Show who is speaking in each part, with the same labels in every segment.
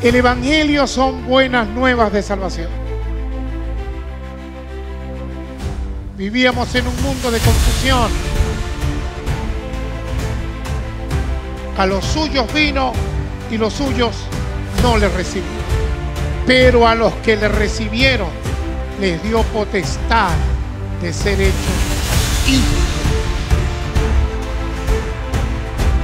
Speaker 1: El Evangelio son buenas nuevas de salvación. Vivíamos en un mundo de confusión. A los suyos vino y los suyos no le recibieron. Pero a los que le recibieron les dio potestad de ser hechos hijos.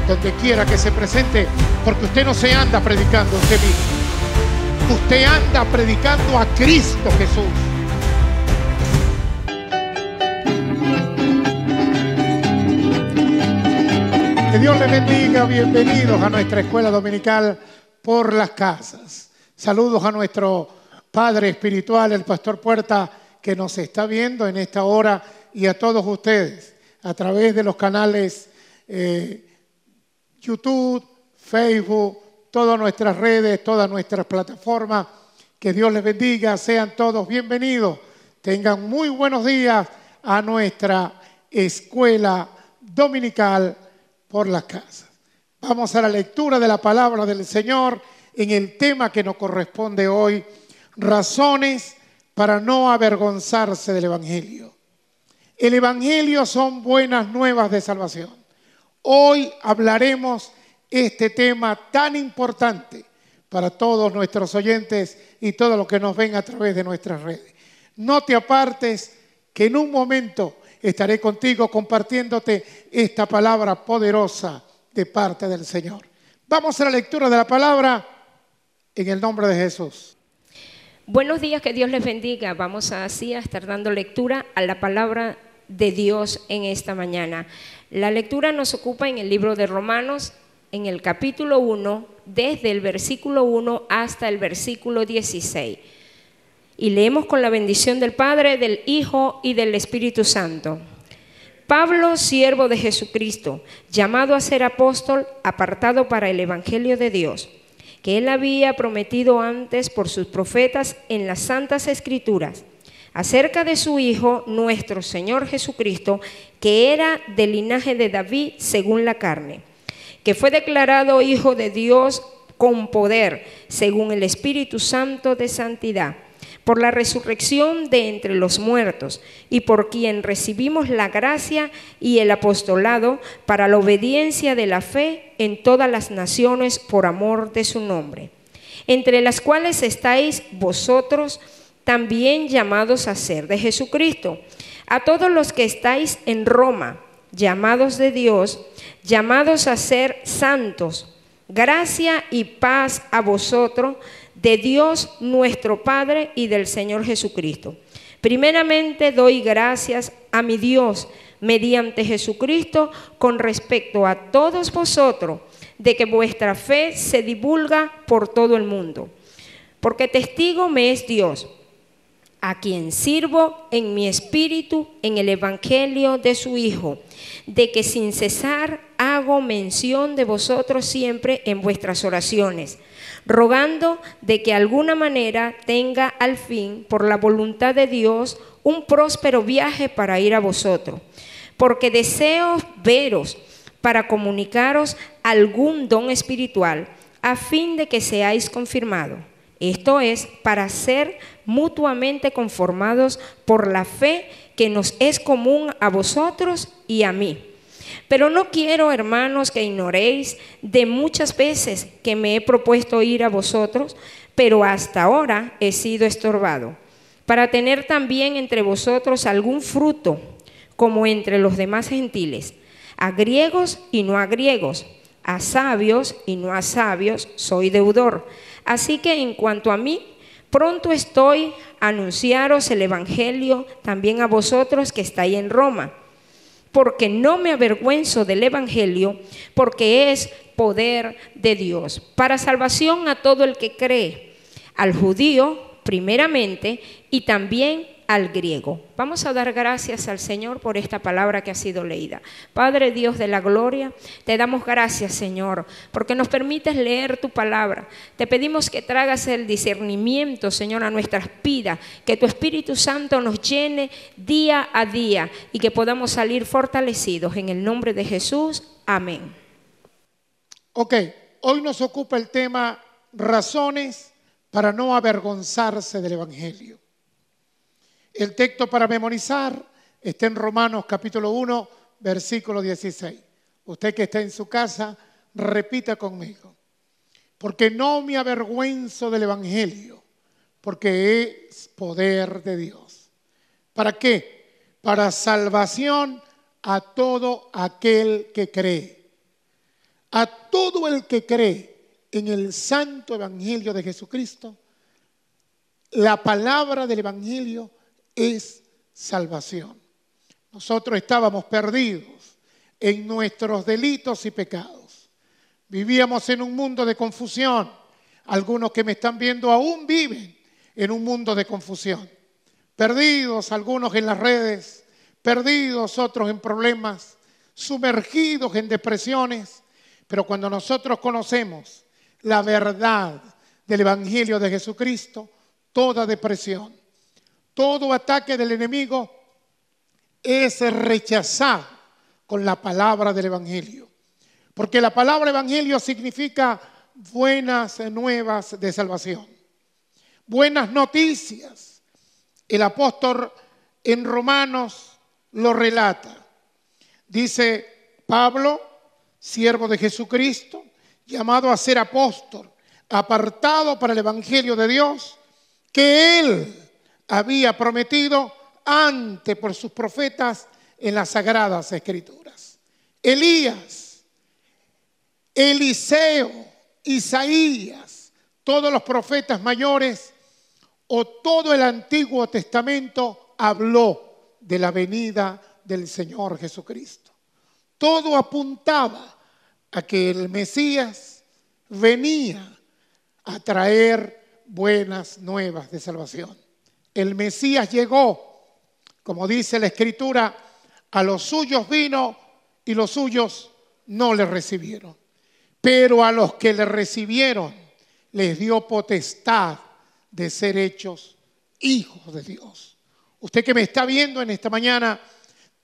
Speaker 1: Donde quiera que se presente, porque usted no se anda predicando usted mismo. Usted anda predicando a Cristo Jesús. Que Dios le bendiga. Bienvenidos a nuestra escuela dominical por las casas. Saludos a nuestro Padre espiritual, el Pastor Puerta, que nos está viendo en esta hora y a todos ustedes a través de los canales eh, YouTube, Facebook, todas nuestras redes, todas nuestras plataformas. Que Dios les bendiga, sean todos bienvenidos. Tengan muy buenos días a nuestra escuela dominical por las casas. Vamos a la lectura de la palabra del Señor en el tema que nos corresponde hoy, razones para no avergonzarse del Evangelio. El Evangelio son buenas nuevas de salvación. Hoy hablaremos este tema tan importante para todos nuestros oyentes y todos los que nos ven a través de nuestras redes. No te apartes, que en un momento estaré contigo compartiéndote esta palabra poderosa de parte del Señor. Vamos a la lectura de la palabra en el nombre de Jesús.
Speaker 2: Buenos días, que Dios les bendiga. Vamos así a estar dando lectura a la palabra de Dios en esta mañana. La lectura nos ocupa en el libro de Romanos, en el capítulo 1, desde el versículo 1 hasta el versículo 16. Y leemos con la bendición del Padre, del Hijo y del Espíritu Santo. Pablo, siervo de Jesucristo, llamado a ser apóstol, apartado para el Evangelio de Dios, que él había prometido antes por sus profetas en las santas escrituras, acerca de su Hijo, nuestro Señor Jesucristo, que era del linaje de David según la carne, que fue declarado Hijo de Dios con poder, según el Espíritu Santo de santidad por la resurrección de entre los muertos y por quien recibimos la gracia y el apostolado para la obediencia de la fe en todas las naciones por amor de su nombre, entre las cuales estáis vosotros también llamados a ser de Jesucristo, a todos los que estáis en Roma, llamados de Dios, llamados a ser santos, gracia y paz a vosotros, de Dios nuestro Padre y del Señor Jesucristo. Primeramente doy gracias a mi Dios mediante Jesucristo con respecto a todos vosotros de que vuestra fe se divulga por todo el mundo. Porque testigo me es Dios, a quien sirvo en mi espíritu en el Evangelio de su Hijo, de que sin cesar hago mención de vosotros siempre en vuestras oraciones rogando de que alguna manera tenga al fin, por la voluntad de Dios, un próspero viaje para ir a vosotros, porque deseo veros para comunicaros algún don espiritual, a fin de que seáis confirmados. Esto es, para ser mutuamente conformados por la fe que nos es común a vosotros y a mí pero no quiero, hermanos, que ignoréis de muchas veces que me he propuesto ir a vosotros, pero hasta ahora he sido estorbado, para tener también entre vosotros algún fruto, como entre los demás gentiles, a griegos y no a griegos, a sabios y no a sabios, soy deudor. Así que en cuanto a mí, pronto estoy a anunciaros el Evangelio también a vosotros que estáis en Roma porque no me avergüenzo del Evangelio, porque es poder de Dios, para salvación a todo el que cree, al judío primeramente y también al griego. Vamos a dar gracias al Señor por esta palabra que ha sido leída. Padre Dios de la gloria, te damos gracias, Señor, porque nos permites leer tu palabra. Te pedimos que tragas el discernimiento, Señor, a nuestras vidas, que tu Espíritu Santo nos llene día a día y que podamos salir fortalecidos. En el nombre de Jesús, amén.
Speaker 1: Ok, hoy nos ocupa el tema razones para no avergonzarse del Evangelio. El texto para memorizar está en Romanos capítulo 1, versículo 16. Usted que está en su casa, repita conmigo. Porque no me avergüenzo del Evangelio, porque es poder de Dios. ¿Para qué? Para salvación a todo aquel que cree. A todo el que cree en el santo Evangelio de Jesucristo, la palabra del Evangelio es salvación. Nosotros estábamos perdidos en nuestros delitos y pecados. Vivíamos en un mundo de confusión. Algunos que me están viendo aún viven en un mundo de confusión. Perdidos algunos en las redes, perdidos otros en problemas, sumergidos en depresiones. Pero cuando nosotros conocemos la verdad del Evangelio de Jesucristo, toda depresión, todo ataque del enemigo es rechazar con la palabra del Evangelio. Porque la palabra Evangelio significa buenas nuevas de salvación, buenas noticias. El apóstol en Romanos lo relata. Dice Pablo, siervo de Jesucristo, llamado a ser apóstol, apartado para el Evangelio de Dios, que él había prometido ante por sus profetas en las sagradas escrituras. Elías, Eliseo, Isaías, todos los profetas mayores o todo el Antiguo Testamento habló de la venida del Señor Jesucristo. Todo apuntaba a que el Mesías venía a traer buenas nuevas de salvación. El Mesías llegó como dice la escritura, a los suyos vino y los suyos no le recibieron. Pero a los que le recibieron les dio potestad de ser hechos hijos de Dios. Usted que me está viendo en esta mañana,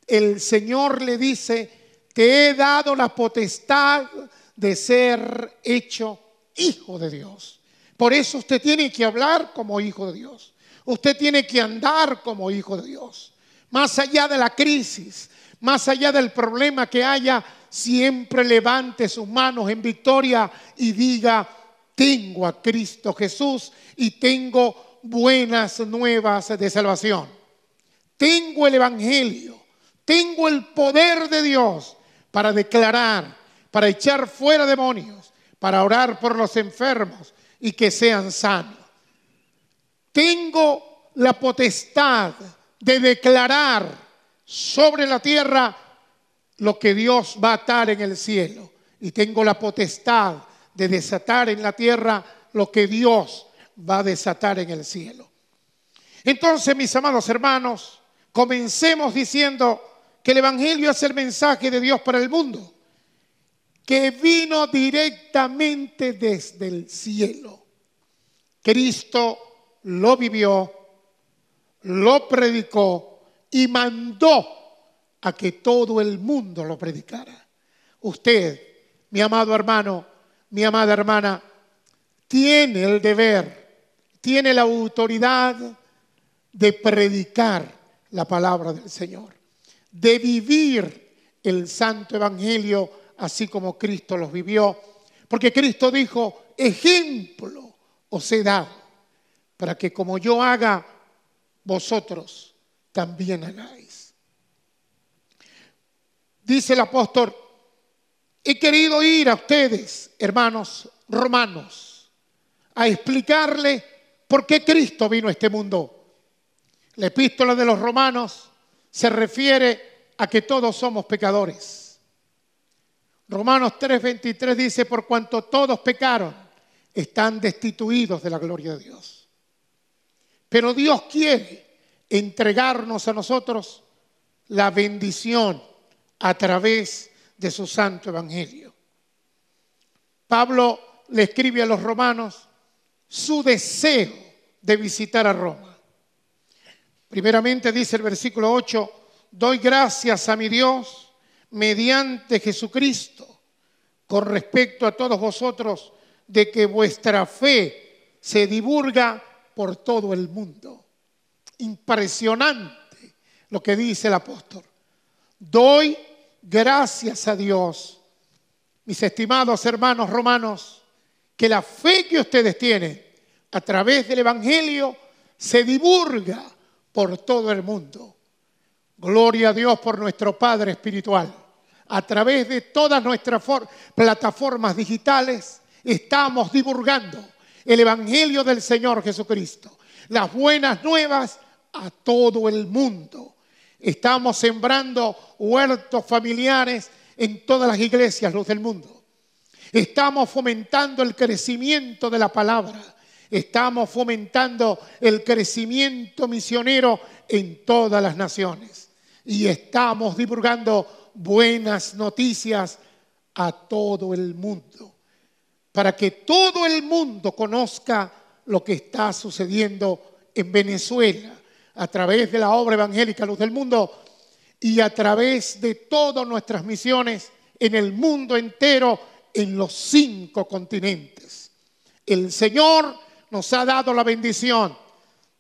Speaker 1: el Señor le dice, te he dado la potestad de ser hecho hijo de Dios. Por eso usted tiene que hablar como hijo de Dios. Usted tiene que andar como hijo de Dios. Más allá de la crisis, más allá del problema que haya, siempre levante sus manos en victoria y diga, tengo a Cristo Jesús y tengo buenas nuevas de salvación. Tengo el Evangelio, tengo el poder de Dios para declarar, para echar fuera demonios, para orar por los enfermos y que sean sanos. Tengo la potestad de declarar sobre la tierra lo que Dios va a atar en el cielo. Y tengo la potestad de desatar en la tierra lo que Dios va a desatar en el cielo. Entonces, mis amados hermanos, comencemos diciendo que el Evangelio es el mensaje de Dios para el mundo, que vino directamente desde el cielo. Cristo lo vivió, lo predicó y mandó a que todo el mundo lo predicara. Usted, mi amado hermano, mi amada hermana, tiene el deber, tiene la autoridad de predicar la palabra del Señor, de vivir el santo evangelio así como Cristo los vivió. Porque Cristo dijo, ejemplo os he dado, para que como yo haga, vosotros también hagáis. Dice el apóstol, he querido ir a ustedes, hermanos romanos, a explicarle por qué Cristo vino a este mundo. La epístola de los romanos se refiere a que todos somos pecadores. Romanos 3:23 dice, por cuanto todos pecaron, están destituidos de la gloria de Dios. Pero Dios quiere entregarnos a nosotros la bendición a través de su santo evangelio. Pablo le escribe a los romanos su deseo de visitar a Roma. Primeramente dice el versículo 8, doy gracias a mi Dios mediante Jesucristo con respecto a todos vosotros, de que vuestra fe se divulga por todo el mundo. Impresionante lo que dice el apóstol. Doy gracias a Dios, mis estimados hermanos romanos, que la fe que ustedes tienen a través del Evangelio se divulga por todo el mundo. Gloria a Dios por nuestro Padre Espiritual. A través de todas nuestras plataformas digitales estamos divulgando el Evangelio del Señor Jesucristo, las buenas nuevas a todo el mundo. Estamos sembrando huertos familiares en todas las iglesias, luz del mundo. Estamos fomentando el crecimiento de la palabra. Estamos fomentando el crecimiento misionero en todas las naciones. Y estamos divulgando buenas noticias a todo el mundo. Para que todo el mundo conozca lo que está sucediendo en Venezuela a través de la obra evangélica Luz del Mundo y a través de todas nuestras misiones en el mundo entero, en los cinco continentes. El Señor nos ha dado la bendición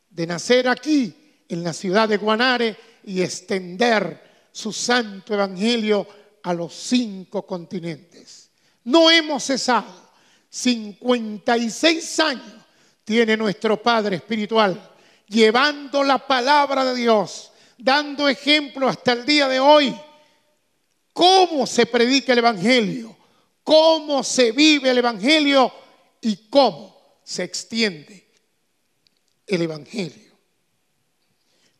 Speaker 1: de nacer aquí, en la ciudad de Guanare, y extender su santo evangelio a los cinco continentes. No hemos cesado. 56 años tiene nuestro Padre Espiritual llevando la palabra de Dios, dando ejemplo hasta el día de hoy, cómo se predica el Evangelio, cómo se vive el Evangelio y cómo se extiende el Evangelio.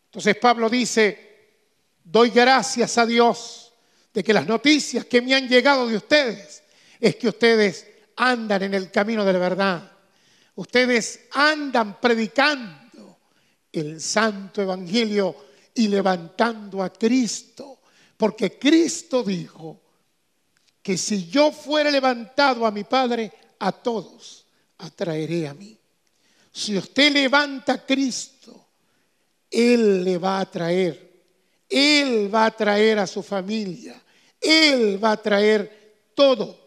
Speaker 1: Entonces Pablo dice, doy gracias a Dios de que las noticias que me han llegado de ustedes es que ustedes andan en el camino de la verdad. Ustedes andan predicando el santo evangelio y levantando a Cristo. Porque Cristo dijo que si yo fuera levantado a mi Padre, a todos atraeré a mí. Si usted levanta a Cristo, Él le va a traer. Él va a traer a su familia. Él va a traer todo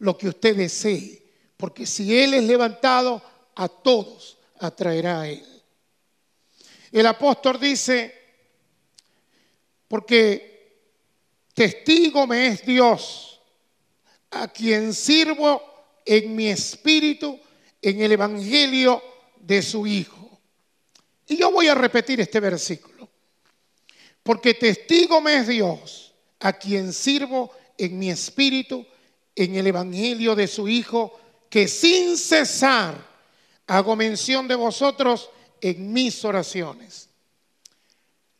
Speaker 1: lo que usted desee. Porque si Él es levantado, a todos atraerá a Él. El apóstol dice, porque testigo me es Dios, a quien sirvo en mi espíritu, en el Evangelio de su Hijo. Y yo voy a repetir este versículo. Porque testigo me es Dios, a quien sirvo en mi espíritu, en el Evangelio de su Hijo, que sin cesar hago mención de vosotros en mis oraciones.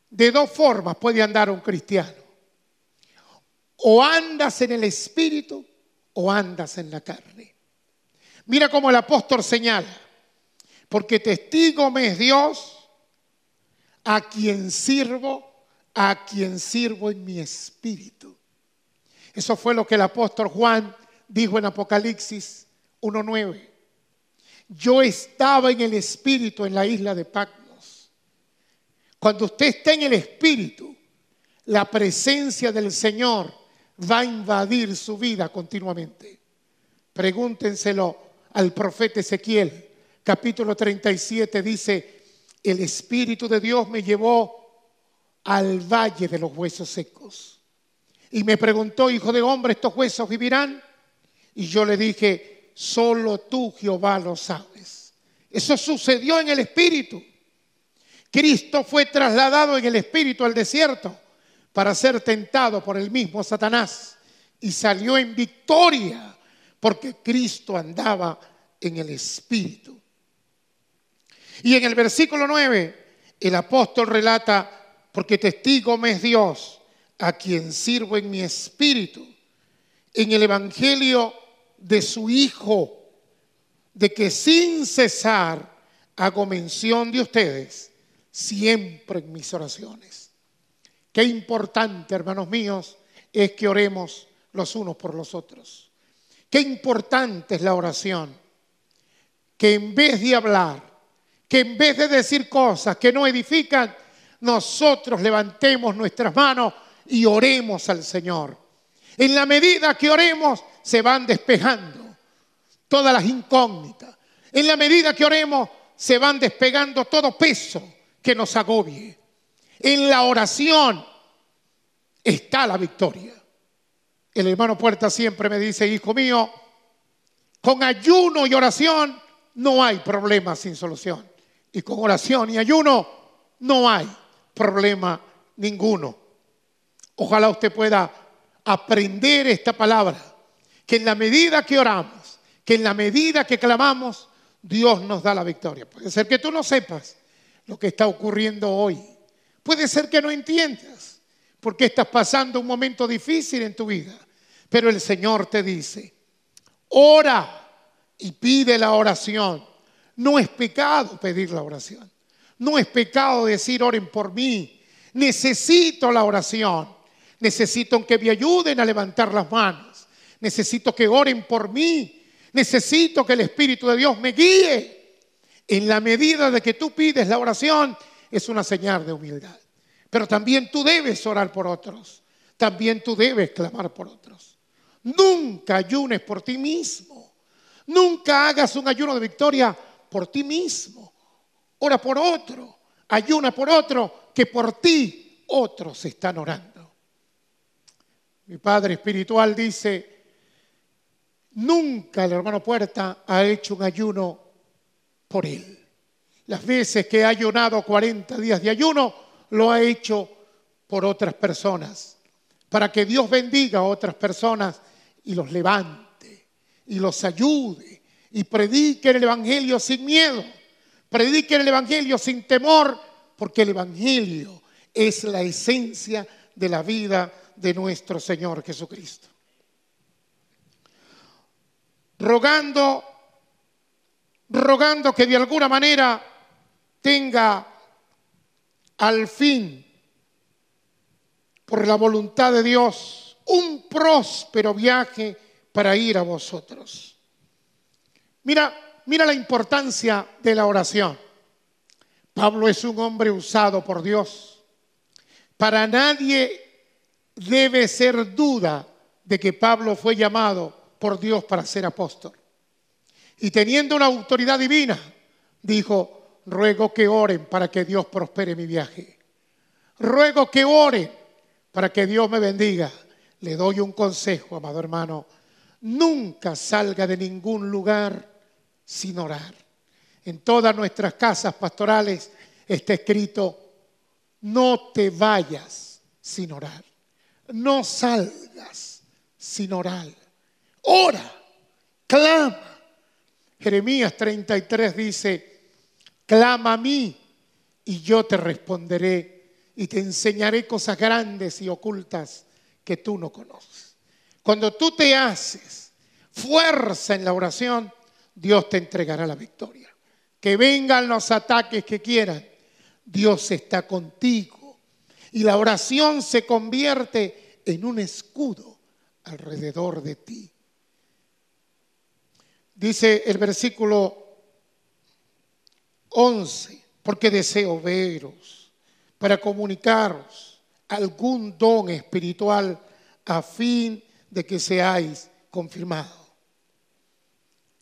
Speaker 1: De dos formas puede andar un cristiano. O andas en el espíritu o andas en la carne. Mira cómo el apóstol señala, porque testigo me es Dios a quien sirvo, a quien sirvo en mi espíritu. Eso fue lo que el apóstol Juan dijo en Apocalipsis 1.9 yo estaba en el Espíritu en la isla de Patmos. Cuando usted está en el Espíritu, la presencia del Señor va a invadir su vida continuamente. Pregúntenselo al profeta Ezequiel, capítulo 37, dice, el Espíritu de Dios me llevó al valle de los huesos secos. Y me preguntó, hijo de hombre, ¿estos huesos vivirán? Y yo le dije, Solo tú, Jehová, lo sabes. Eso sucedió en el Espíritu. Cristo fue trasladado en el Espíritu al desierto para ser tentado por el mismo Satanás y salió en victoria porque Cristo andaba en el Espíritu. Y en el versículo 9, el apóstol relata, porque testigo me es Dios, a quien sirvo en mi espíritu. En el Evangelio de su Hijo, de que sin cesar hago mención de ustedes siempre en mis oraciones. Qué importante, hermanos míos, es que oremos los unos por los otros. Qué importante es la oración. Que en vez de hablar, que en vez de decir cosas que no edifican, nosotros levantemos nuestras manos y oremos al Señor. En la medida que oremos, se van despejando todas las incógnitas. En la medida que oremos, se van despegando todo peso que nos agobie. En la oración está la victoria. El hermano Puerta siempre me dice, hijo mío, con ayuno y oración no hay problema sin solución. Y con oración y ayuno no hay problema ninguno. Ojalá usted pueda aprender esta palabra, que en la medida que oramos, que en la medida que clamamos, Dios nos da la victoria. Puede ser que tú no sepas lo que está ocurriendo hoy. Puede ser que no entiendas por qué estás pasando un momento difícil en tu vida. Pero el Señor te dice, ora y pide la oración. No es pecado pedir la oración. No es pecado decir, oren por mí. Necesito la oración. Necesito que me ayuden a levantar las manos. Necesito que oren por mí. Necesito que el Espíritu de Dios me guíe. En la medida de que tú pides la oración, es una señal de humildad. Pero también tú debes orar por otros. También tú debes clamar por otros. Nunca ayunes por ti mismo. Nunca hagas un ayuno de victoria por ti mismo. Ora por otro. Ayuna por otro que por ti otros están orando. Mi Padre Espiritual dice, nunca el hermano Puerta ha hecho un ayuno por él. Las veces que ha ayunado 40 días de ayuno, lo ha hecho por otras personas, para que Dios bendiga a otras personas y los levante y los ayude y prediquen el Evangelio sin miedo, prediquen el Evangelio sin temor, porque el Evangelio es la esencia de la vida de nuestro Señor Jesucristo. Rogando, rogando que de alguna manera tenga al fin, por la voluntad de Dios, un próspero viaje para ir a vosotros. Mira, mira la importancia de la oración. Pablo es un hombre usado por Dios. Para nadie debe ser duda de que Pablo fue llamado por Dios para ser apóstol. Y teniendo una autoridad divina, dijo, ruego que oren para que Dios prospere mi viaje. Ruego que oren para que Dios me bendiga. Le doy un consejo, amado hermano. Nunca salga de ningún lugar sin orar. En todas nuestras casas pastorales está escrito, no te vayas sin orar. No salgas sin orar. Ora, clama. Jeremías 33 dice, clama a mí y yo te responderé y te enseñaré cosas grandes y ocultas que tú no conoces. Cuando tú te haces fuerza en la oración, Dios te entregará la victoria. Que vengan los ataques que quieran, Dios está contigo. Y la oración se convierte en un escudo alrededor de ti. Dice el versículo 11, porque deseo veros para comunicaros algún don espiritual a fin de que seáis confirmados.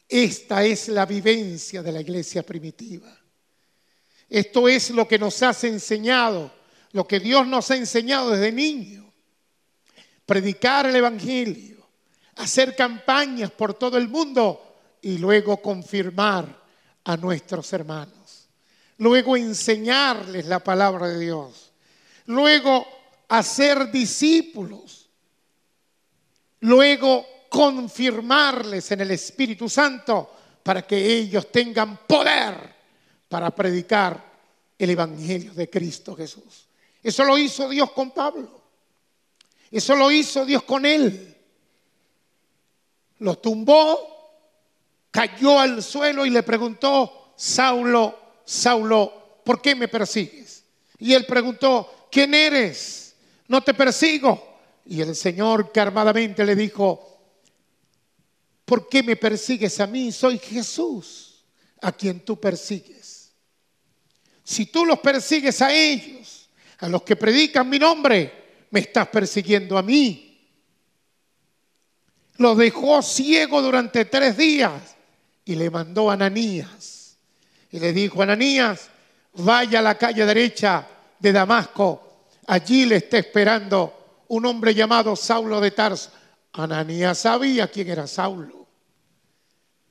Speaker 1: Esta es la vivencia de la iglesia primitiva. Esto es lo que nos has enseñado, lo que Dios nos ha enseñado desde niño. Predicar el Evangelio, hacer campañas por todo el mundo y luego confirmar a nuestros hermanos. Luego enseñarles la palabra de Dios. Luego hacer discípulos. Luego confirmarles en el Espíritu Santo para que ellos tengan poder para predicar el Evangelio de Cristo Jesús. Eso lo hizo Dios con Pablo. Eso lo hizo Dios con él. Lo tumbó, cayó al suelo y le preguntó, Saulo, Saulo, ¿por qué me persigues? Y él preguntó, ¿quién eres? No te persigo. Y el Señor carmadamente le dijo, ¿Por qué me persigues a mí? Soy Jesús a quien tú persigues. Si tú los persigues a ellos, a los que predican mi nombre, me estás persiguiendo a mí. Lo dejó ciego durante tres días y le mandó a Ananías. Y le dijo, Ananías, vaya a la calle derecha de Damasco, allí le está esperando un hombre llamado Saulo de Tarso. Ananías sabía quién era Saulo.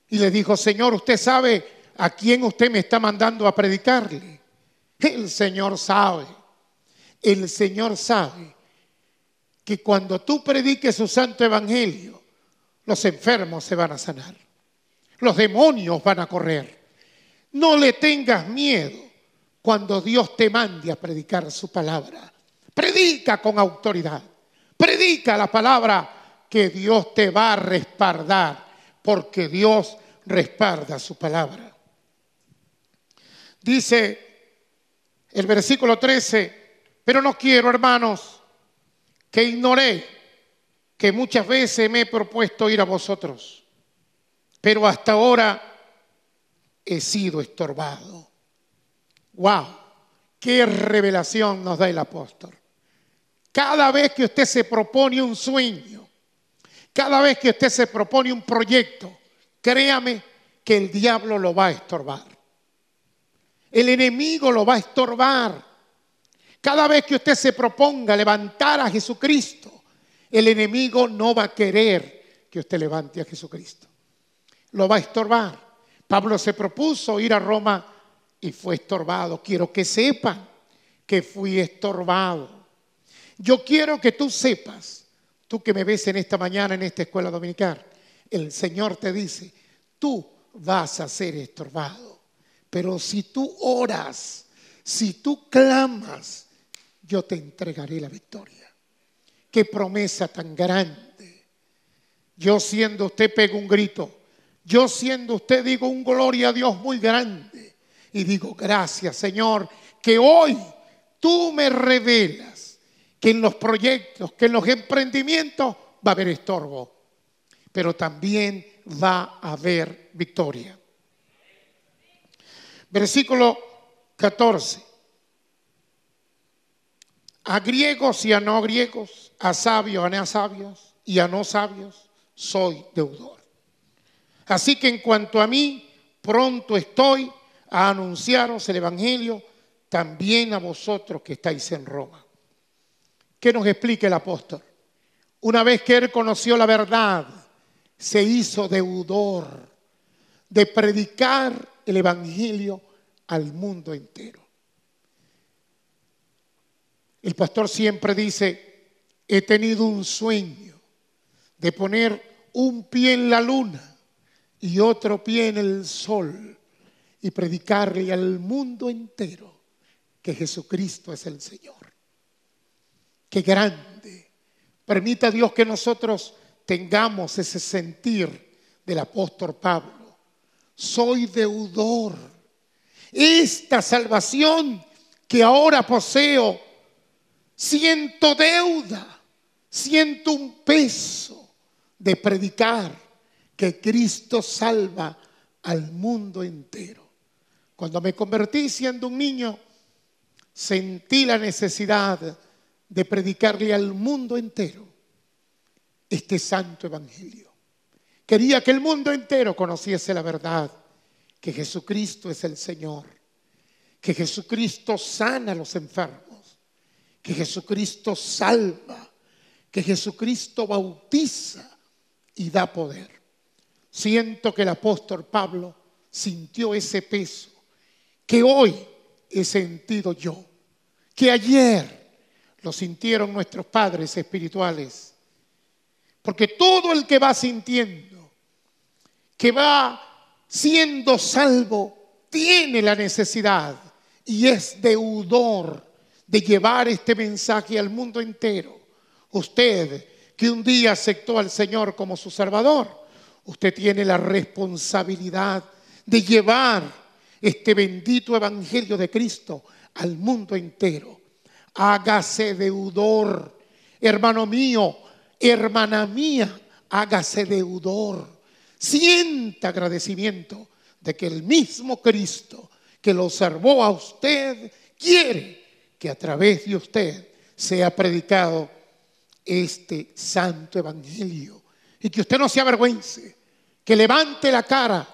Speaker 1: Y le dijo, Señor, ¿usted sabe a quién usted me está mandando a predicarle? El Señor sabe, el Señor sabe que cuando tú prediques su santo evangelio, los enfermos se van a sanar, los demonios van a correr. No le tengas miedo cuando Dios te mande a predicar su palabra. Predica con autoridad, predica la palabra que Dios te va a respaldar, porque Dios respalda su palabra. Dice el versículo 13, pero no quiero, hermanos, que ignoré que muchas veces me he propuesto ir a vosotros, pero hasta ahora he sido estorbado. ¡Wow! ¡Qué revelación nos da el apóstol! Cada vez que usted se propone un sueño, cada vez que usted se propone un proyecto, créame que el diablo lo va a estorbar. El enemigo lo va a estorbar. Cada vez que usted se proponga levantar a Jesucristo, el enemigo no va a querer que usted levante a Jesucristo. Lo va a estorbar. Pablo se propuso ir a Roma y fue estorbado. Quiero que sepan que fui estorbado. Yo quiero que tú sepas, tú que me ves en esta mañana en esta escuela dominical, el Señor te dice, tú vas a ser estorbado. Pero si tú oras, si tú clamas, yo te entregaré la victoria. Qué promesa tan grande. Yo siendo usted pego un grito. Yo siendo usted digo un gloria a Dios muy grande. Y digo, gracias Señor, que hoy tú me revelas que en los proyectos, que en los emprendimientos va a haber estorbo, pero también va a haber victoria. Versículo 14 a griegos y a no griegos, a sabios, a no sabios y a no sabios, soy deudor. Así que en cuanto a mí, pronto estoy a anunciaros el Evangelio también a vosotros que estáis en Roma. ¿Qué nos explica el apóstol? Una vez que él conoció la verdad, se hizo deudor de predicar el Evangelio al mundo entero. El pastor siempre dice, he tenido un sueño de poner un pie en la luna y otro pie en el sol y predicarle al mundo entero que Jesucristo es el Señor. Qué grande. Permita Dios que nosotros tengamos ese sentir del apóstol Pablo. Soy deudor. Esta salvación que ahora poseo siento deuda, siento un peso de predicar que Cristo salva al mundo entero. Cuando me convertí siendo un niño, sentí la necesidad de predicarle al mundo entero este santo evangelio. Quería que el mundo entero conociese la verdad, que Jesucristo es el Señor, que Jesucristo sana a los enfermos que Jesucristo salva, que Jesucristo bautiza y da poder. Siento que el apóstol Pablo sintió ese peso que hoy he sentido yo, que ayer lo sintieron nuestros padres espirituales. Porque todo el que va sintiendo, que va siendo salvo, tiene la necesidad y es deudor de llevar este mensaje al mundo entero. Usted que un día aceptó al Señor como su Salvador, usted tiene la responsabilidad de llevar este bendito Evangelio de Cristo al mundo entero. Hágase deudor, hermano mío, hermana mía, hágase deudor. Sienta agradecimiento de que el mismo Cristo que lo salvó a usted quiere que a través de usted sea predicado este santo evangelio y que usted no se avergüence, que levante la cara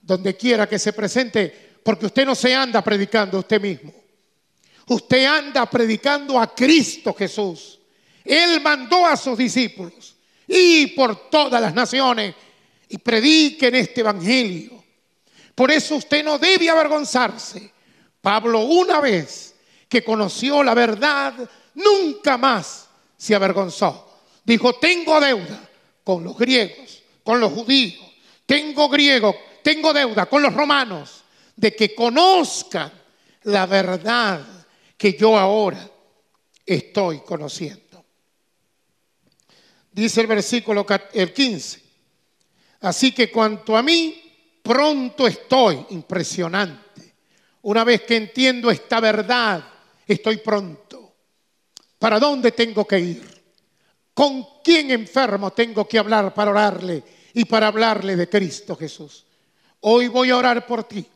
Speaker 1: donde quiera que se presente, porque usted no se anda predicando a usted mismo. Usted anda predicando a Cristo Jesús. Él mandó a sus discípulos y por todas las naciones y prediquen este evangelio. Por eso usted no debe avergonzarse. Pablo una vez que conoció la verdad, nunca más se avergonzó. Dijo, tengo deuda con los griegos, con los judíos, tengo griego, tengo deuda con los romanos, de que conozcan la verdad que yo ahora estoy conociendo. Dice el versículo el 15. Así que cuanto a mí, pronto estoy, impresionante. Una vez que entiendo esta verdad, estoy pronto. ¿Para dónde tengo que ir? ¿Con quién enfermo tengo que hablar para orarle y para hablarle de Cristo Jesús? Hoy voy a orar por ti,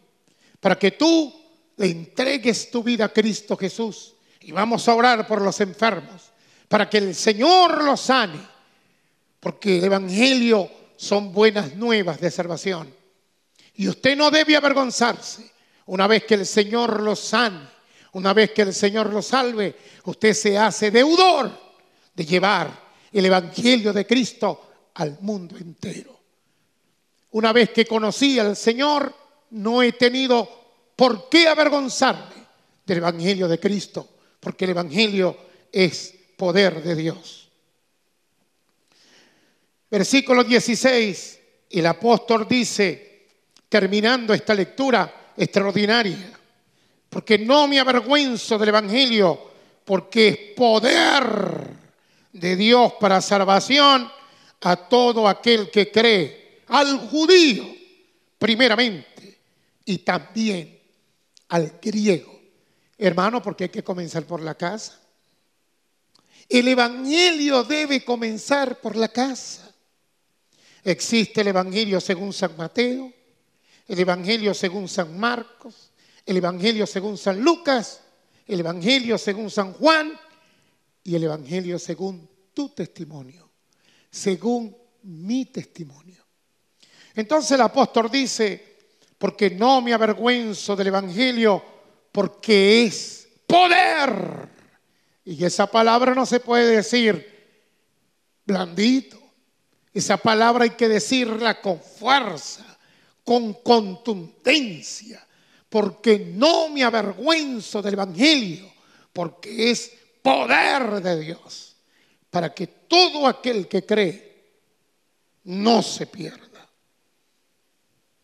Speaker 1: para que tú le entregues tu vida a Cristo Jesús. Y vamos a orar por los enfermos, para que el Señor los sane, porque el Evangelio son buenas nuevas de salvación. Y usted no debe avergonzarse. Una vez que el Señor los sane, una vez que el Señor los salve, usted se hace deudor de llevar el Evangelio de Cristo al mundo entero. Una vez que conocí al Señor, no he tenido por qué avergonzarme del Evangelio de Cristo, porque el Evangelio es poder de Dios. Versículo 16, el apóstol dice, terminando esta lectura extraordinaria, porque no me avergüenzo del Evangelio, porque es poder de Dios para salvación a todo aquel que cree al judío primeramente y también al griego. Hermano, porque hay que comenzar por la casa. El Evangelio debe comenzar por la casa. Existe el Evangelio según San Mateo, el Evangelio según San Marcos, el Evangelio según San Lucas, el Evangelio según San Juan y el Evangelio según tu testimonio, según mi testimonio. Entonces el apóstol dice, porque no me avergüenzo del Evangelio, porque es poder. Y esa palabra no se puede decir blandito. Esa palabra hay que decirla con fuerza, con contundencia, porque no me avergüenzo del Evangelio, porque es poder de Dios, para que todo aquel que cree no se pierda.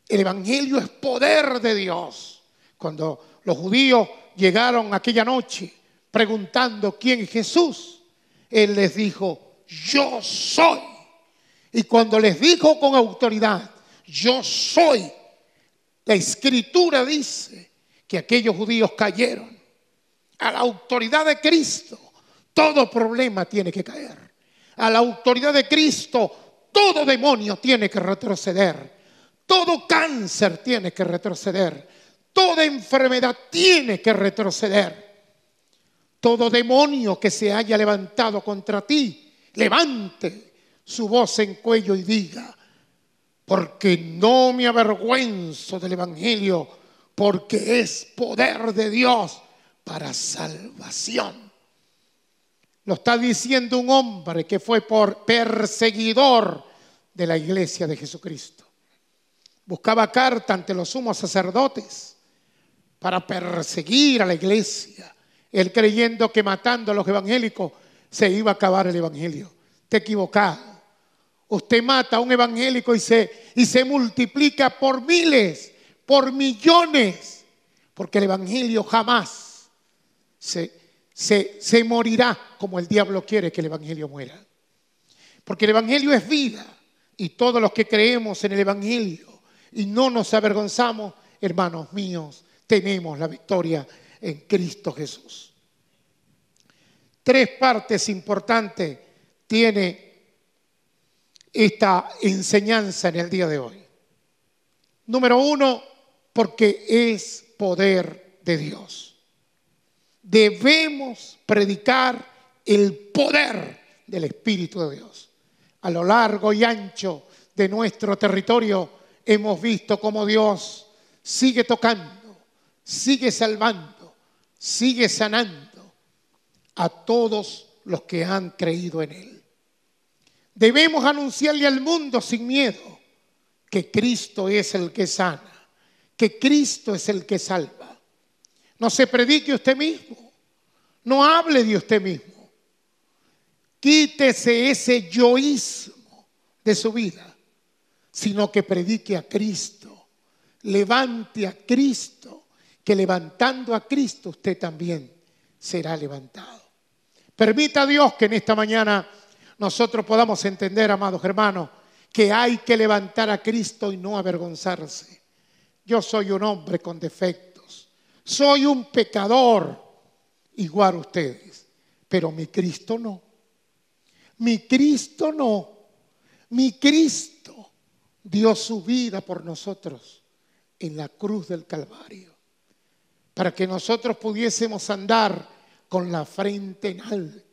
Speaker 1: El Evangelio es poder de Dios. Cuando los judíos llegaron aquella noche preguntando quién es Jesús, Él les dijo, yo soy. Y cuando les dijo con autoridad, yo soy, la escritura dice que aquellos judíos cayeron. A la autoridad de Cristo, todo problema tiene que caer. A la autoridad de Cristo, todo demonio tiene que retroceder. Todo cáncer tiene que retroceder. Toda enfermedad tiene que retroceder. Todo demonio que se haya levantado contra ti, levante su voz en cuello y diga, porque no me avergüenzo del Evangelio, porque es poder de Dios para salvación. Lo está diciendo un hombre que fue por perseguidor de la iglesia de Jesucristo buscaba carta ante los sumos sacerdotes para perseguir a la iglesia, él creyendo que matando a los evangélicos se iba a acabar el evangelio. Te equivocado. Usted mata a un evangélico y se, y se multiplica por miles, por millones, porque el evangelio jamás se, se, se morirá como el diablo quiere que el evangelio muera. Porque el evangelio es vida y todos los que creemos en el evangelio y no nos avergonzamos, hermanos míos, tenemos la victoria en Cristo Jesús. Tres partes importantes tiene esta enseñanza en el día de hoy. Número uno, porque es poder de Dios. Debemos predicar el poder del Espíritu de Dios. A lo largo y ancho de nuestro territorio hemos visto cómo Dios sigue tocando, sigue salvando, sigue sanando a todos los que han creído en Él. Debemos anunciarle al mundo sin miedo que Cristo es el que sana, que Cristo es el que salva. No se predique usted mismo, no hable de usted mismo. Quítese ese yoísmo de su vida, sino que predique a Cristo, levante a Cristo, que levantando a Cristo usted también será levantado. Permita a Dios que en esta mañana nosotros podamos entender, amados hermanos, que hay que levantar a Cristo y no avergonzarse. Yo soy un hombre con defectos, soy un pecador, igual a ustedes, pero mi Cristo no. Mi Cristo no. Mi Cristo dio su vida por nosotros en la cruz del Calvario, para que nosotros pudiésemos andar con la frente en alto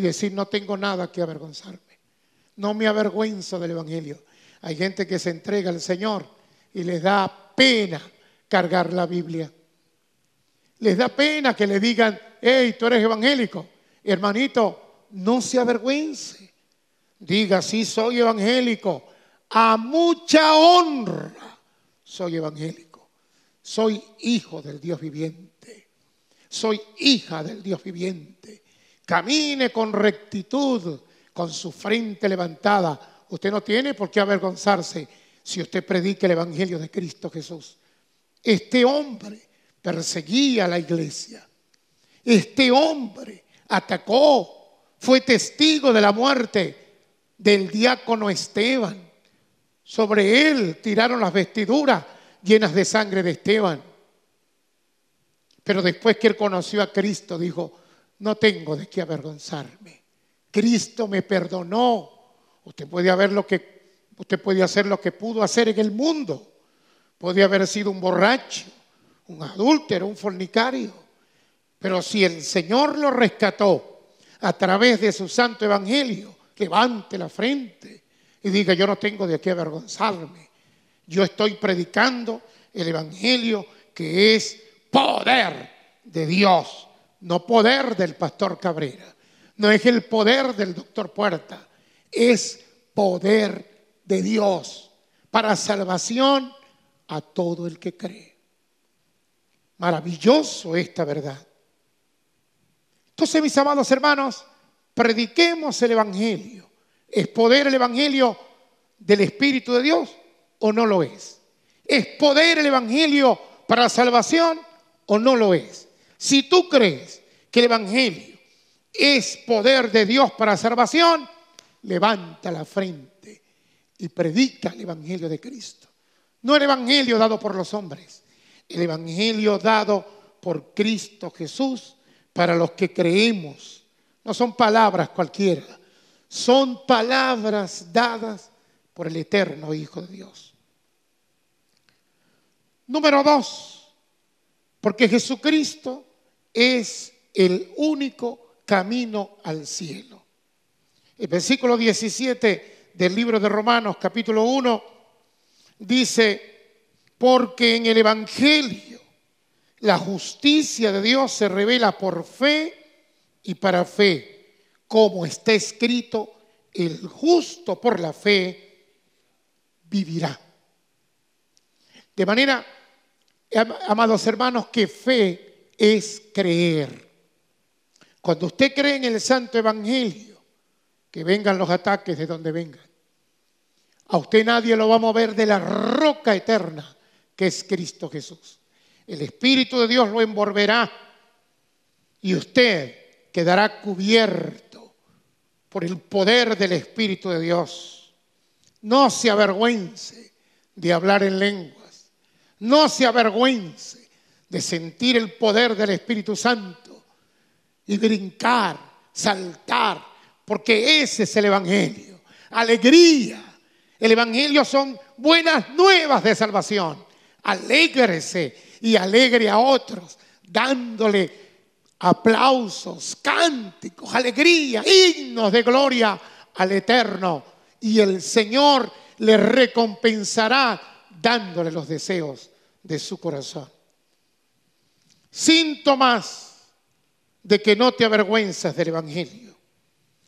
Speaker 1: y decir, no tengo nada que avergonzarme. No me avergüenzo del Evangelio. Hay gente que se entrega al Señor y les da pena cargar la Biblia. Les da pena que le digan, hey, tú eres evangélico. Hermanito, no se avergüence. Diga, sí, soy evangélico. A mucha honra soy evangélico. Soy hijo del Dios viviente. Soy hija del Dios viviente camine con rectitud, con su frente levantada. Usted no tiene por qué avergonzarse si usted predica el Evangelio de Cristo Jesús. Este hombre perseguía a la iglesia. Este hombre atacó, fue testigo de la muerte del diácono Esteban. Sobre él tiraron las vestiduras llenas de sangre de Esteban. Pero después que él conoció a Cristo, dijo, no tengo de qué avergonzarme. Cristo me perdonó. Usted puede haber lo que usted puede hacer lo que pudo hacer en el mundo. Puede haber sido un borracho, un adúltero, un fornicario. Pero si el Señor lo rescató a través de su santo evangelio, levante la frente y diga, yo no tengo de qué avergonzarme. Yo estoy predicando el evangelio que es poder de Dios no poder del pastor Cabrera, no es el poder del doctor Puerta, es poder de Dios para salvación a todo el que cree. Maravilloso esta verdad. Entonces, mis amados hermanos, prediquemos el Evangelio. ¿Es poder el Evangelio del Espíritu de Dios o no lo es? ¿Es poder el Evangelio para salvación o no lo es? Si tú crees que el Evangelio es poder de Dios para salvación, levanta la frente y predica el Evangelio de Cristo. No el Evangelio dado por los hombres, el Evangelio dado por Cristo Jesús para los que creemos. No son palabras cualquiera, son palabras dadas por el eterno Hijo de Dios. Número dos, porque Jesucristo es el único camino al cielo. El versículo 17 del libro de Romanos capítulo 1 dice, porque en el Evangelio la justicia de Dios se revela por fe y para fe, como está escrito, el justo por la fe vivirá. De manera, amados hermanos, que fe es creer. Cuando usted cree en el Santo Evangelio, que vengan los ataques de donde vengan, a usted nadie lo va a mover de la roca eterna que es Cristo Jesús. El Espíritu de Dios lo envolverá y usted quedará cubierto por el poder del Espíritu de Dios. No se avergüence de hablar en lenguas. No se avergüence de sentir el poder del Espíritu Santo y brincar, saltar, porque ese es el Evangelio. Alegría. El Evangelio son buenas nuevas de salvación. Alégrese y alegre a otros, dándole aplausos, cánticos, alegría, himnos de gloria al Eterno. Y el Señor le recompensará dándole los deseos de su corazón. Síntomas de que no te avergüenzas del Evangelio.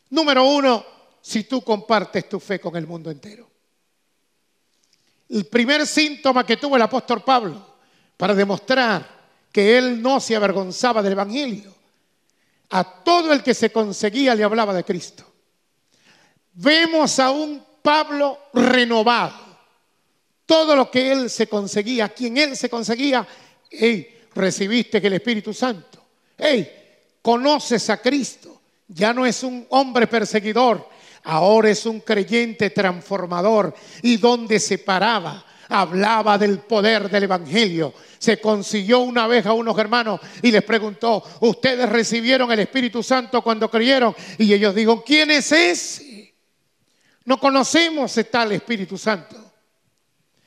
Speaker 1: Número uno, si tú compartes tu fe con el mundo entero. El primer síntoma que tuvo el apóstol Pablo para demostrar que él no se avergonzaba del Evangelio, a todo el que se conseguía le hablaba de Cristo. Vemos a un Pablo renovado. Todo lo que él se conseguía, quien él se conseguía, hey, recibiste que el Espíritu Santo, hey, conoces a Cristo, ya no es un hombre perseguidor, ahora es un creyente transformador y donde se paraba hablaba del poder del Evangelio. Se consiguió una vez a unos hermanos y les preguntó, ¿ustedes recibieron el Espíritu Santo cuando creyeron? Y ellos dijo, ¿quién es ese? No conocemos tal Espíritu Santo.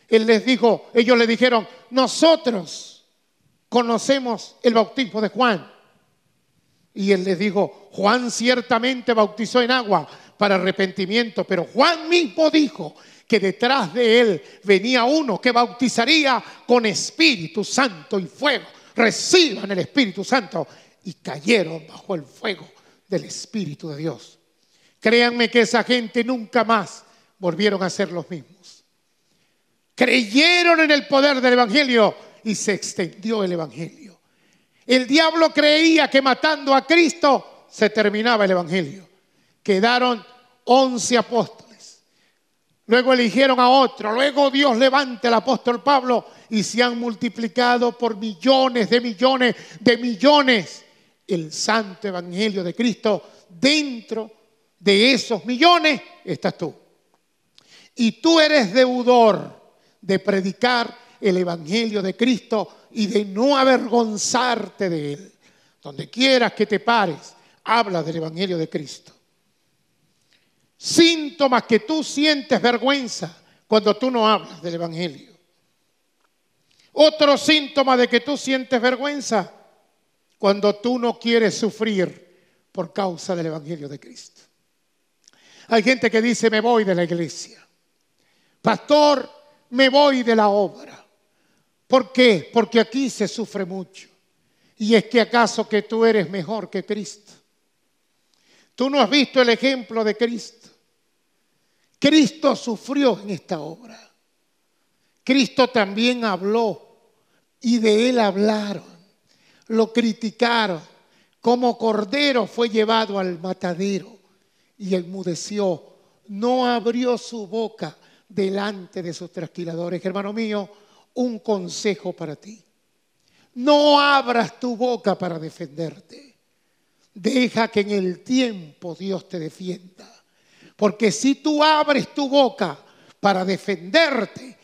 Speaker 1: Él les dijo, ellos le dijeron, nosotros conocemos el bautismo de Juan. Y él les dijo, Juan ciertamente bautizó en agua para arrepentimiento, pero Juan mismo dijo que detrás de él venía uno que bautizaría con Espíritu Santo y fuego. Reciban el Espíritu Santo y cayeron bajo el fuego del Espíritu de Dios. Créanme que esa gente nunca más volvieron a ser los mismos. Creyeron en el poder del Evangelio y se extendió el Evangelio. El diablo creía que matando a Cristo se terminaba el Evangelio. Quedaron once apóstoles. Luego eligieron a otro. Luego Dios levanta al apóstol Pablo y se han multiplicado por millones de millones de millones el santo evangelio de Cristo. Dentro de esos millones estás tú. Y tú eres deudor de predicar el evangelio de Cristo y de no avergonzarte de él. Donde quieras que te pares, habla del evangelio de Cristo. Síntomas que tú sientes vergüenza cuando tú no hablas del Evangelio. Otro síntoma de que tú sientes vergüenza cuando tú no quieres sufrir por causa del Evangelio de Cristo. Hay gente que dice, me voy de la iglesia. Pastor, me voy de la obra. ¿Por qué? Porque aquí se sufre mucho. Y es que acaso que tú eres mejor que Cristo. Tú no has visto el ejemplo de Cristo. Cristo sufrió en esta obra. Cristo también habló y de él hablaron. Lo criticaron. Como cordero fue llevado al matadero y enmudeció. No abrió su boca delante de sus trasquiladores. Hermano mío, un consejo para ti. No abras tu boca para defenderte. Deja que en el tiempo Dios te defienda. Porque si tú abres tu boca para defenderte,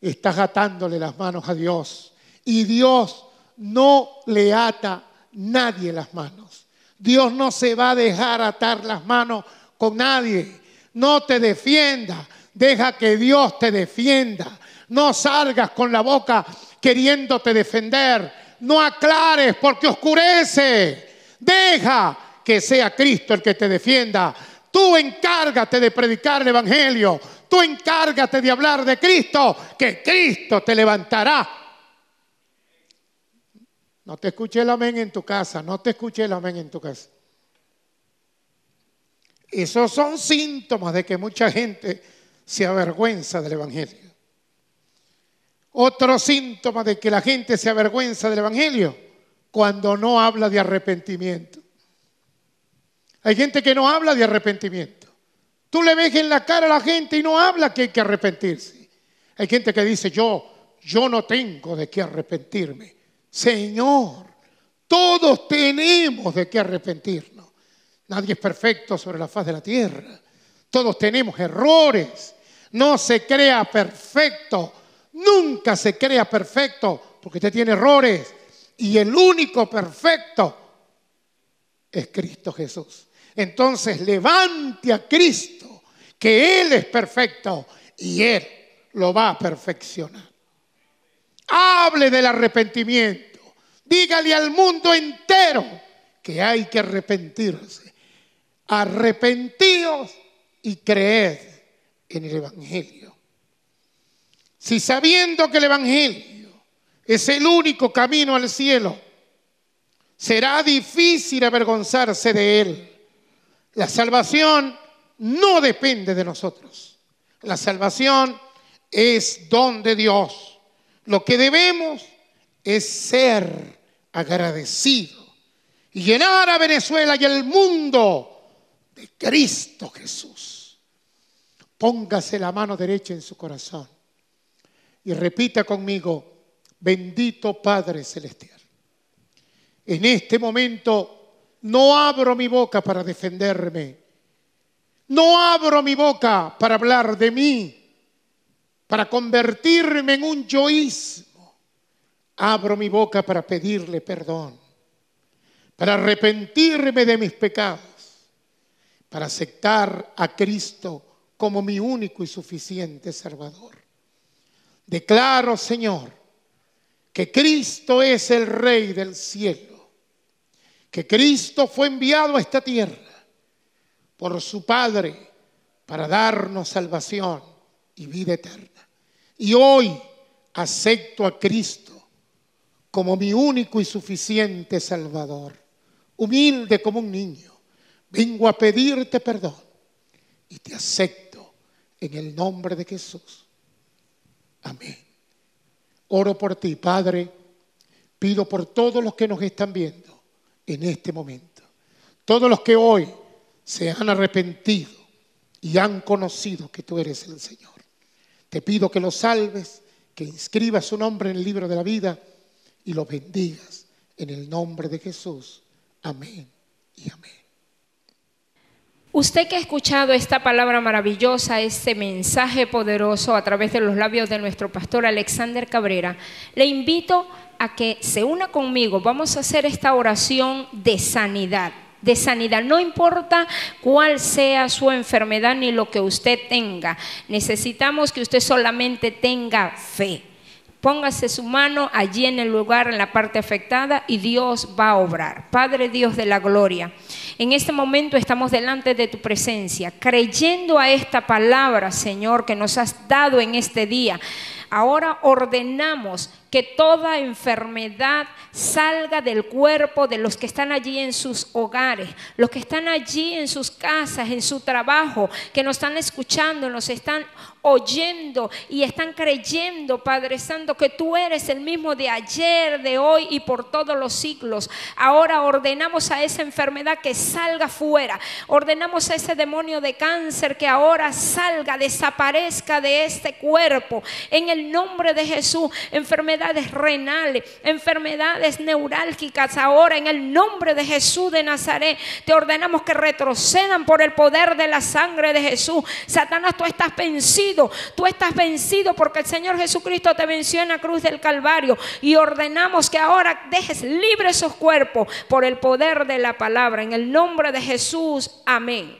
Speaker 1: estás atándole las manos a Dios. Y Dios no le ata nadie las manos. Dios no se va a dejar atar las manos con nadie. No te defienda. Deja que Dios te defienda. No salgas con la boca queriéndote defender. No aclares porque oscurece. Deja que sea Cristo el que te defienda. Tú encárgate de predicar el Evangelio. Tú encárgate de hablar de Cristo, que Cristo te levantará. No te escuché el amén en tu casa, no te escuché el amén en tu casa. Esos son síntomas de que mucha gente se avergüenza del Evangelio. Otro síntoma de que la gente se avergüenza del Evangelio cuando no habla de arrepentimiento. Hay gente que no habla de arrepentimiento. Tú le ves en la cara a la gente y no habla que hay que arrepentirse. Hay gente que dice, yo, yo no tengo de qué arrepentirme. Señor, todos tenemos de qué arrepentirnos. Nadie es perfecto sobre la faz de la tierra. Todos tenemos errores. No se crea perfecto. Nunca se crea perfecto porque usted tiene errores. Y el único perfecto es Cristo Jesús. Entonces levante a Cristo, que Él es perfecto y Él lo va a perfeccionar. Hable del arrepentimiento. Dígale al mundo entero que hay que arrepentirse. Arrepentíos y creed en el Evangelio. Si sabiendo que el Evangelio es el único camino al cielo, será difícil avergonzarse de él. La salvación no depende de nosotros. La salvación es don de Dios. Lo que debemos es ser agradecidos y llenar a Venezuela y el mundo de Cristo Jesús. Póngase la mano derecha en su corazón y repita conmigo, bendito Padre Celestial. En este momento no abro mi boca para defenderme, no abro mi boca para hablar de mí, para convertirme en un yoísmo. Abro mi boca para pedirle perdón, para arrepentirme de mis pecados, para aceptar a Cristo como mi único y suficiente Salvador. Declaro, Señor, que Cristo es el Rey del cielo, que Cristo fue enviado a esta tierra por su Padre para darnos salvación y vida eterna. Y hoy acepto a Cristo como mi único y suficiente Salvador, humilde como un niño. Vengo a pedirte perdón y te acepto en el nombre de Jesús. Amén. Oro por ti, Padre. Pido por todos los que nos están viendo en este momento. Todos los que hoy se han arrepentido y han conocido que tú eres el Señor. Te pido que los salves, que inscribas su nombre en el libro de la vida y los bendigas en el nombre de Jesús. Amén y amén.
Speaker 2: Usted que ha escuchado esta palabra maravillosa, este mensaje poderoso a través de los labios de nuestro pastor Alexander Cabrera, le invito a que se una conmigo. Vamos a hacer esta oración de sanidad de sanidad. No importa cuál sea su enfermedad ni lo que usted tenga. Necesitamos que usted solamente tenga fe. Póngase su mano allí en el lugar, en la parte afectada, y Dios va a obrar. Padre Dios de la gloria, en este momento estamos delante de tu presencia, creyendo a esta palabra, Señor, que nos has dado en este día. Ahora ordenamos que toda enfermedad salga del cuerpo de los que están allí en sus hogares, los que están allí en sus casas, en su trabajo, que nos están escuchando, nos están oyendo y están creyendo, Padre Santo, que tú eres el mismo de ayer, de hoy y por todos los siglos. Ahora ordenamos a esa enfermedad que salga fuera. Ordenamos a ese demonio de cáncer que ahora salga, desaparezca de este cuerpo. En el nombre de Jesús, enfermedades renales, enfermedades neurálgicas, ahora en el nombre de Jesús de Nazaret, te ordenamos que retrocedan por el poder de la sangre de Jesús. Satanás, tú estás vencido Tú estás vencido porque el Señor Jesucristo te venció en la cruz del Calvario. Y ordenamos que ahora dejes libres esos cuerpos por el poder de la palabra. En el nombre de Jesús. Amén.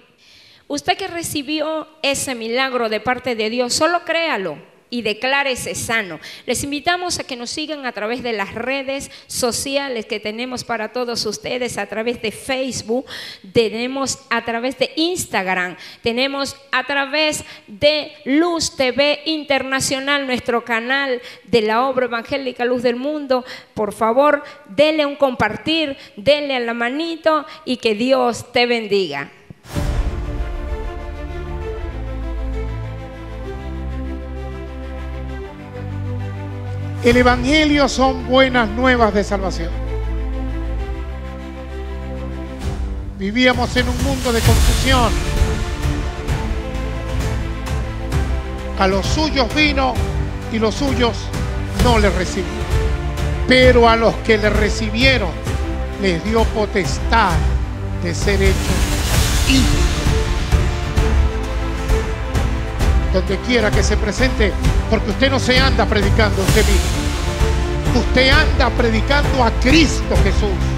Speaker 2: Usted que recibió ese milagro de parte de Dios, solo créalo y declárese sano. Les invitamos a que nos sigan a través de las redes sociales que tenemos para todos ustedes, a través de Facebook, tenemos a través de Instagram, tenemos a través de Luz TV Internacional, nuestro canal de la obra evangélica Luz del Mundo. Por favor, denle un compartir, denle a la manito y que Dios te bendiga.
Speaker 1: El Evangelio son buenas nuevas de salvación. Vivíamos en un mundo de confusión. A los suyos vino y los suyos no le recibieron. Pero a los que le recibieron les dio potestad de ser hechos hijos. Donde quiera que se presente porque usted no se anda predicando usted mismo. Usted anda predicando a Cristo Jesús.